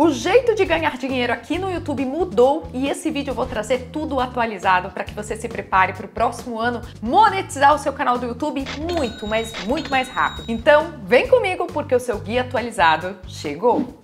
O jeito de ganhar dinheiro aqui no YouTube mudou e esse vídeo eu vou trazer tudo atualizado para que você se prepare para o próximo ano monetizar o seu canal do YouTube muito, mas muito mais rápido. Então, vem comigo porque o seu guia atualizado chegou.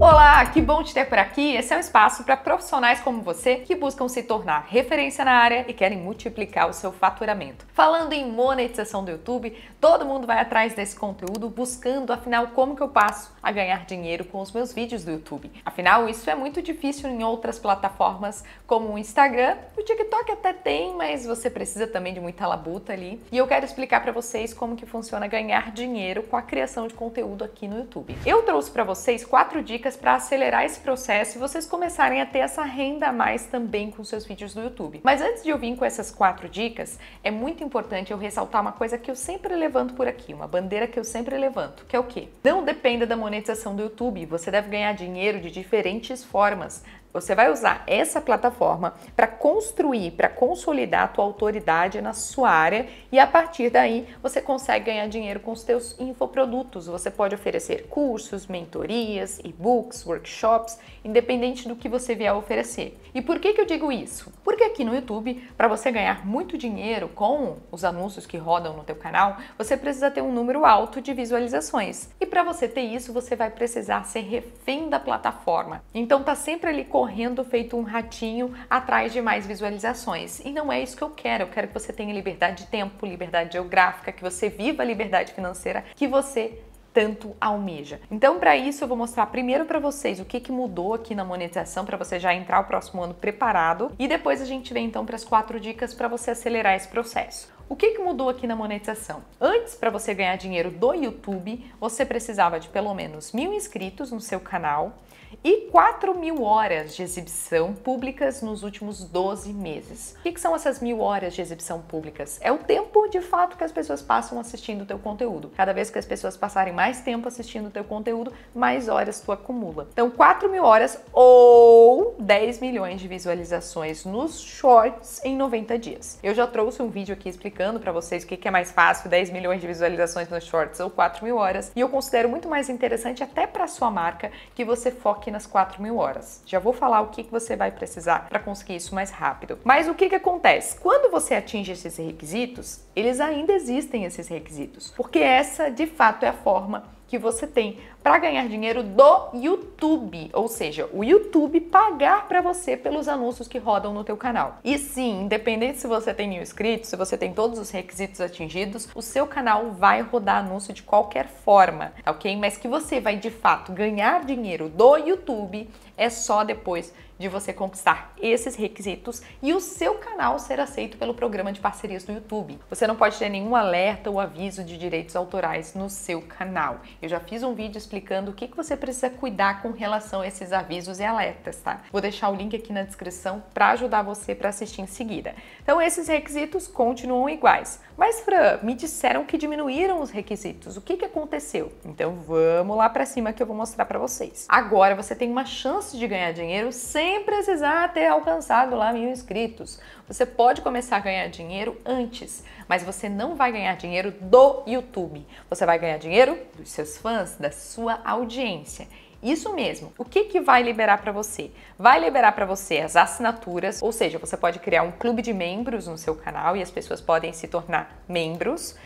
Olá, que bom te ter por aqui. Esse é um espaço para profissionais como você que buscam se tornar referência na área e querem multiplicar o seu faturamento. Falando em monetização do YouTube, todo mundo vai atrás desse conteúdo buscando, afinal, como que eu passo a ganhar dinheiro com os meus vídeos do YouTube. Afinal, isso é muito difícil em outras plataformas como o Instagram. O TikTok até tem, mas você precisa também de muita labuta ali. E eu quero explicar para vocês como que funciona ganhar dinheiro com a criação de conteúdo aqui no YouTube. Eu trouxe para vocês quatro dicas dicas para acelerar esse processo e vocês começarem a ter essa renda a mais também com seus vídeos do YouTube. Mas antes de eu vir com essas quatro dicas, é muito importante eu ressaltar uma coisa que eu sempre levanto por aqui, uma bandeira que eu sempre levanto, que é o quê? Não dependa da monetização do YouTube, você deve ganhar dinheiro de diferentes formas. Você vai usar essa plataforma para construir, para consolidar a tua autoridade na sua área e a partir daí você consegue ganhar dinheiro com os teus infoprodutos. Você pode oferecer cursos, mentorias, e-books, workshops, independente do que você vier oferecer. E por que, que eu digo isso? Porque aqui no YouTube, para você ganhar muito dinheiro com os anúncios que rodam no teu canal, você precisa ter um número alto de visualizações. E para você ter isso, você vai precisar ser refém da plataforma. Então tá sempre ali correndo feito um ratinho atrás de mais visualizações. E não é isso que eu quero. Eu quero que você tenha liberdade de tempo, liberdade geográfica, que você viva a liberdade financeira que você tanto almeja. Então, para isso, eu vou mostrar primeiro para vocês o que, que mudou aqui na monetização para você já entrar o próximo ano preparado e depois a gente vem então para as quatro dicas para você acelerar esse processo. O que, que mudou aqui na monetização? Antes, para você ganhar dinheiro do YouTube, você precisava de pelo menos mil inscritos no seu canal e 4 mil horas de exibição públicas nos últimos 12 meses. O que, são essas mil horas de exibição públicas? É o tempo de fato que as pessoas passam assistindo o teu conteúdo. Cada vez que as pessoas passarem mais tempo assistindo o teu conteúdo, mais horas tu acumula. Então, 4 mil horas ou 10 milhões de visualizações nos shorts em 90 dias. Eu já trouxe um vídeo aqui explicando para vocês o que, que é mais fácil, 10 milhões de visualizações nos shorts ou 4 mil horas. E eu considero muito mais interessante até para sua marca que você foque aqui nas 4 mil horas. Já vou falar o que, que você vai precisar para conseguir isso mais rápido. Mas o que, que acontece? Quando você atinge esses requisitos, eles ainda existem esses requisitos, porque essa de fato é a forma que você tem para ganhar dinheiro do YouTube, ou seja, o YouTube pagar para você pelos anúncios que rodam no teu canal. E sim, independente se você tem mil inscritos, se você tem todos os requisitos atingidos, o seu canal vai rodar anúncio de qualquer forma, ok? Mas que você vai de fato ganhar dinheiro do YouTube é só depois de você conquistar esses requisitos e o seu canal ser aceito pelo programa de parcerias do YouTube. Você não pode ter nenhum alerta ou aviso de direitos autorais no seu canal. Eu já fiz um vídeo explicando o que você precisa cuidar com relação a esses avisos e alertas, tá? Vou deixar o link aqui na descrição para ajudar você para assistir em seguida. Então, esses requisitos continuam iguais. Mas, Fran, me disseram que diminuíram os requisitos. O que, que aconteceu? Então, vamos lá para cima que eu vou mostrar para vocês. Agora você tem uma chance de ganhar dinheiro sem precisar ter alcançado lá mil inscritos. Você pode começar a ganhar dinheiro antes, mas você não vai ganhar dinheiro do YouTube. Você vai ganhar dinheiro dos seus fãs, da sua audiência. Isso mesmo. O que, que vai liberar para você? Vai liberar para você as assinaturas, ou seja, você pode criar um clube de membros no seu canal e as pessoas podem se tornar membros.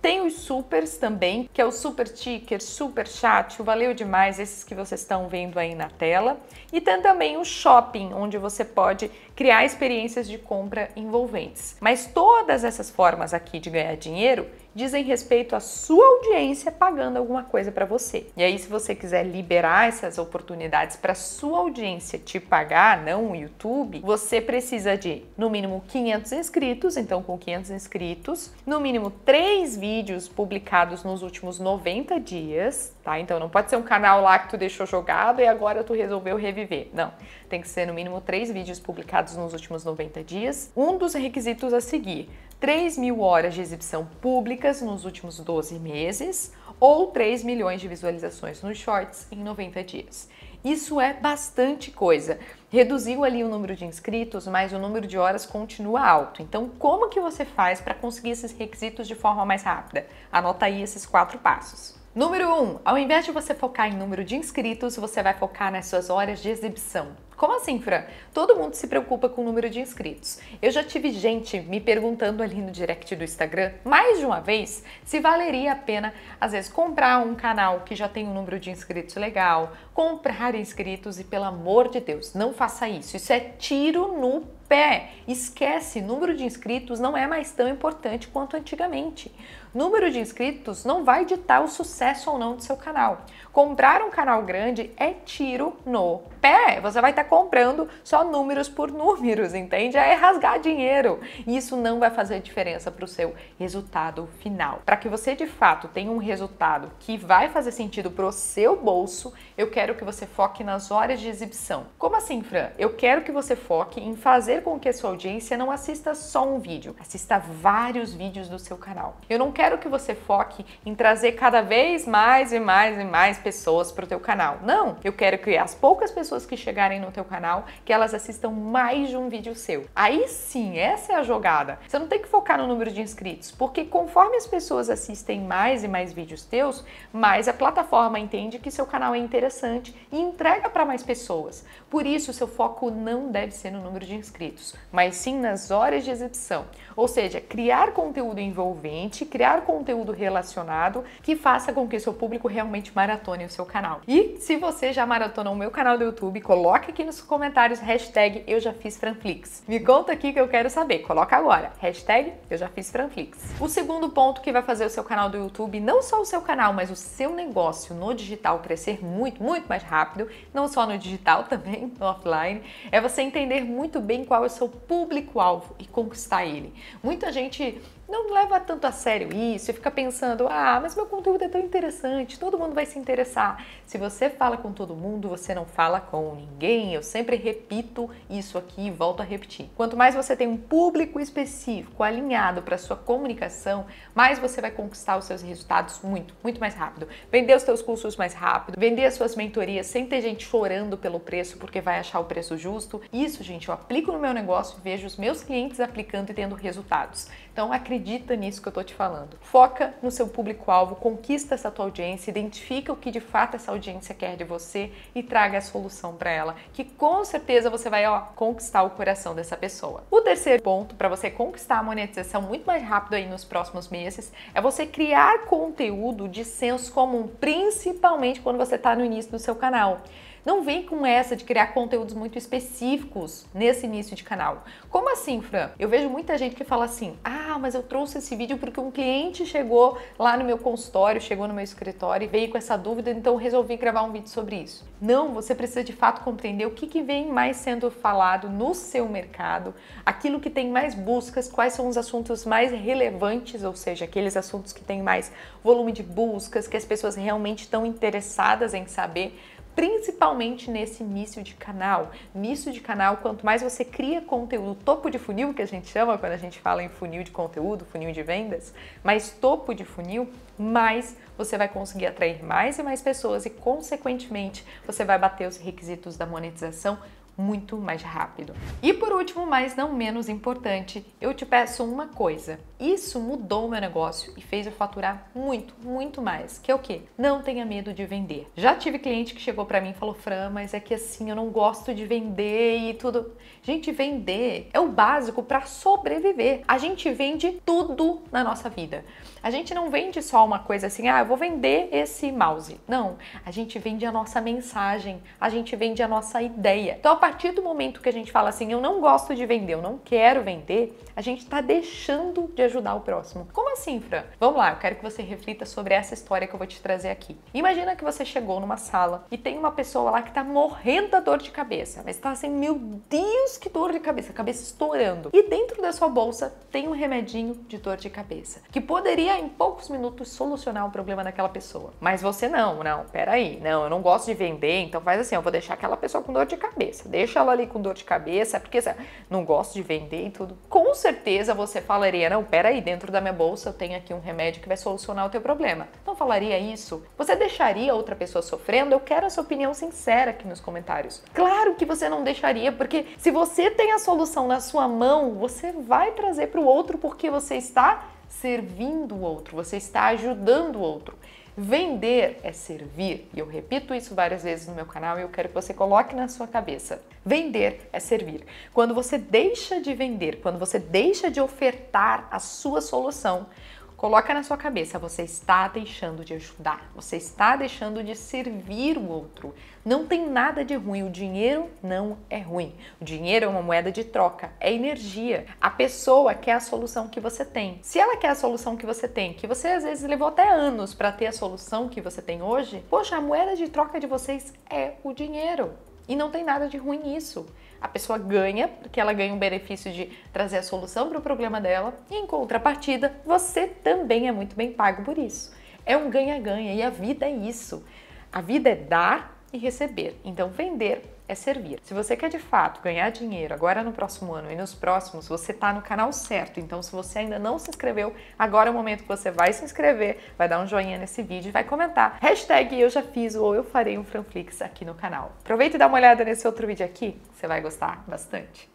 Tem os supers também, que é o super ticker, super chat, o valeu demais, esses que vocês estão vendo aí na tela. E tem também o shopping, onde você pode criar experiências de compra envolventes. Mas todas essas formas aqui de ganhar dinheiro dizem respeito à sua audiência pagando alguma coisa para você. E aí, se você quiser liberar essas oportunidades para sua audiência te pagar, não o YouTube, você precisa de no mínimo 500 inscritos. Então, com 500 inscritos, no mínimo 3 vídeos publicados nos últimos 90 dias, tá? Então, não pode ser um canal lá que tu deixou jogado e agora tu resolveu reviver. Não, tem que ser no mínimo 3 vídeos publicados nos últimos 90 dias. Um dos requisitos a seguir 3 mil horas de exibição públicas nos últimos 12 meses ou 3 milhões de visualizações nos shorts em 90 dias. Isso é bastante coisa. Reduziu ali o número de inscritos, mas o número de horas continua alto. Então, como que você faz para conseguir esses requisitos de forma mais rápida? Anota aí esses quatro passos. Número 1. Um, ao invés de você focar em número de inscritos, você vai focar nas suas horas de exibição. Como assim, Fran? Todo mundo se preocupa com o número de inscritos. Eu já tive gente me perguntando ali no direct do Instagram, mais de uma vez, se valeria a pena, às vezes, comprar um canal que já tem um número de inscritos legal, comprar inscritos e, pelo amor de Deus, não faça isso. Isso é tiro no pé. Esquece, número de inscritos não é mais tão importante quanto antigamente. Número de inscritos não vai ditar o sucesso ou não do seu canal. Comprar um canal grande é tiro no pé. Você vai estar tá comprando só números por números, entende? É rasgar dinheiro. E isso não vai fazer diferença para o seu resultado final. Para que você de fato tenha um resultado que vai fazer sentido para o seu bolso, eu quero que você foque nas horas de exibição. Como assim, Fran? Eu quero que você foque em fazer com que a sua audiência não assista só um vídeo, assista vários vídeos do seu canal. Eu não quero que você foque em trazer cada vez mais e mais e mais pessoas para o teu canal. Não, eu quero que as poucas pessoas que chegarem no teu canal, que elas assistam mais de um vídeo seu. Aí sim, essa é a jogada. Você não tem que focar no número de inscritos, porque conforme as pessoas assistem mais e mais vídeos teus, mais a plataforma entende que seu canal é interessante e entrega para mais pessoas. Por isso, seu foco não deve ser no número de inscritos, mas sim nas horas de exibição. Ou seja, criar conteúdo envolvente, criar conteúdo relacionado que faça com que seu público realmente maratone o seu canal. E se você já maratonou o meu canal do YouTube, coloque aqui nos comentários hashtag eu já fiz Franflix. Me conta aqui que eu quero saber. Coloca agora, hashtag eu já fiz Franflix. O segundo ponto que vai fazer o seu canal do YouTube, não só o seu canal, mas o seu negócio no digital crescer muito, muito mais rápido, não só no digital, também no offline, é você entender muito bem qual é o seu público-alvo e conquistar ele. Muita gente não leva tanto a sério isso e fica pensando: ah, mas meu conteúdo é tão interessante, todo mundo vai se interessar. Se você fala com todo mundo, você não fala com ninguém. Eu sempre repito isso aqui e volto a repetir. Quanto mais você tem um público específico alinhado para sua comunicação, mais você vai conquistar os seus resultados muito, muito mais rápido. Vender os seus cursos mais rápido, vender as suas mentorias sem ter gente chorando pelo preço porque vai achar o preço justo. Isso, gente, eu aplico no meu negócio e vejo os meus clientes aplicando e tendo resultados. Então, acredita nisso que eu tô te falando. Foca no seu público-alvo, conquista essa tua audiência, identifica o que de fato essa audiência quer de você e traga a solução para ela, que com certeza você vai ó, conquistar o coração dessa pessoa. O terceiro ponto para você conquistar a monetização muito mais rápido aí nos próximos meses é você criar conteúdo de senso comum, principalmente quando você está no início do seu canal. Não vem com essa de criar conteúdos muito específicos nesse início de canal. Como assim, Fran? Eu vejo muita gente que fala assim: ah, mas eu trouxe esse vídeo porque um cliente chegou lá no meu consultório, chegou no meu escritório e veio com essa dúvida, então resolvi gravar um vídeo sobre isso. Não, você precisa de fato compreender o que, que vem mais sendo falado no seu mercado, aquilo que tem mais buscas, quais são os assuntos mais relevantes, ou seja, aqueles assuntos que têm mais volume de buscas, que as pessoas realmente estão interessadas em saber principalmente nesse início de canal. Início de canal, quanto mais você cria conteúdo, topo de funil, que a gente chama quando a gente fala em funil de conteúdo, funil de vendas, mais topo de funil, mais você vai conseguir atrair mais e mais pessoas e, consequentemente, você vai bater os requisitos da monetização muito mais rápido. E por último, mas não menos importante, eu te peço uma coisa. Isso mudou meu negócio e fez eu faturar muito, muito mais. Que é o quê? Não tenha medo de vender. Já tive cliente que chegou para mim e falou: "Fran, mas é que assim, eu não gosto de vender e tudo". Gente, vender é o básico para sobreviver. A gente vende tudo na nossa vida. A gente não vende só uma coisa assim, ah, eu vou vender esse mouse. Não, a gente vende a nossa mensagem, a gente vende a nossa ideia. Então, a partir do momento que a gente fala assim, eu não gosto de vender, eu não quero vender, a gente está deixando de ajudar o próximo. Como assim, Fran? Vamos lá, eu quero que você reflita sobre essa história que eu vou te trazer aqui. Imagina que você chegou numa sala e tem uma pessoa lá que está morrendo da dor de cabeça, mas está assim, meu Deus, que dor de cabeça, cabeça estourando. E dentro da sua bolsa tem um remedinho de dor de cabeça, que poderia em poucos minutos solucionar o problema daquela pessoa. Mas você não, não, peraí, não, eu não gosto de vender, então faz assim, eu vou deixar aquela pessoa com dor de cabeça, deixa ela ali com dor de cabeça, porque assim, não gosto de vender e tudo. Com certeza você falaria, não, peraí, dentro da minha bolsa eu tenho aqui um remédio que vai solucionar o teu problema. Não falaria isso? Você deixaria outra pessoa sofrendo? Eu quero a sua opinião sincera aqui nos comentários. Claro que você não deixaria, porque se você tem a solução na sua mão, você vai trazer para o outro porque você está servindo o outro, você está ajudando o outro. Vender é servir, e eu repito isso várias vezes no meu canal e eu quero que você coloque na sua cabeça. Vender é servir. Quando você deixa de vender, quando você deixa de ofertar a sua solução, Coloca na sua cabeça, você está deixando de ajudar, você está deixando de servir o outro. Não tem nada de ruim, o dinheiro não é ruim. O dinheiro é uma moeda de troca, é energia. A pessoa quer a solução que você tem. Se ela quer a solução que você tem, que você às vezes levou até anos para ter a solução que você tem hoje, poxa, a moeda de troca de vocês é o dinheiro. E não tem nada de ruim nisso. A pessoa ganha, porque ela ganha um benefício de trazer a solução para o problema dela, e em contrapartida, você também é muito bem pago por isso. É um ganha-ganha e a vida é isso. A vida é dar e receber. Então, vender é servir. Se você quer de fato ganhar dinheiro agora no próximo ano e nos próximos, você está no canal certo. Então, se você ainda não se inscreveu, agora é o momento que você vai se inscrever, vai dar um joinha nesse vídeo e vai comentar. Hashtag eu já fiz ou eu farei um Franflix aqui no canal. Aproveita e dá uma olhada nesse outro vídeo aqui, você vai gostar bastante.